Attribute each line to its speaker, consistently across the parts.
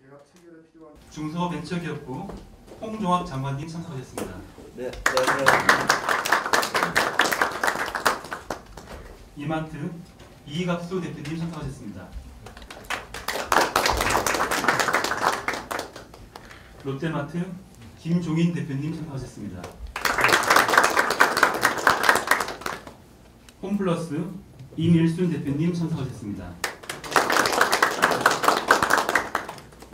Speaker 1: 계약 체결에 필요한
Speaker 2: 중소벤처기업부 홍종학 장관님 참석하셨습니다.
Speaker 3: 네, 안녕하세요.
Speaker 2: 이마트 이갑수 대표님 참석하셨습니다. 롯데마트 김종인 대표님 참석하셨습니다. 홈플러스 임일순 대표님 참석하셨습니다.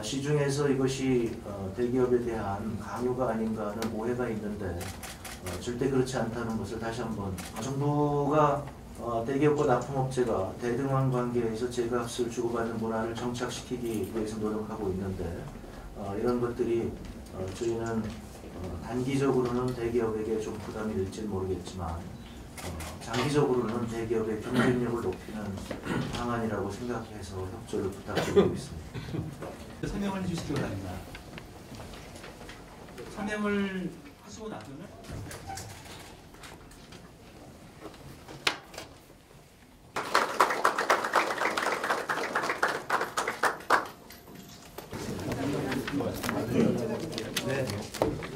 Speaker 3: 시중에서 이것이 어, 대기업에 대한 강요가 아닌가 하는 오해가 있는데 어, 절대 그렇지 않다는 것을 다시 한번 정부가 어, 대기업과 납품업체가 대등한 관계에서 제값을 주고받는 문화를 정착시키기 위해서 노력하고 있는데 어, 이런 것들이 어, 저희는 어, 단기적으로는 대기업에게 좀 부담이 될지는 모르겠지만 어, 장기적으로는 대기업의 경쟁력을 높이는 방안이라고 생각해서 협조를 부탁드리고 있습니다.
Speaker 2: 설명을 해주시기 바랍니다. 설명을 하시고 나서는 네.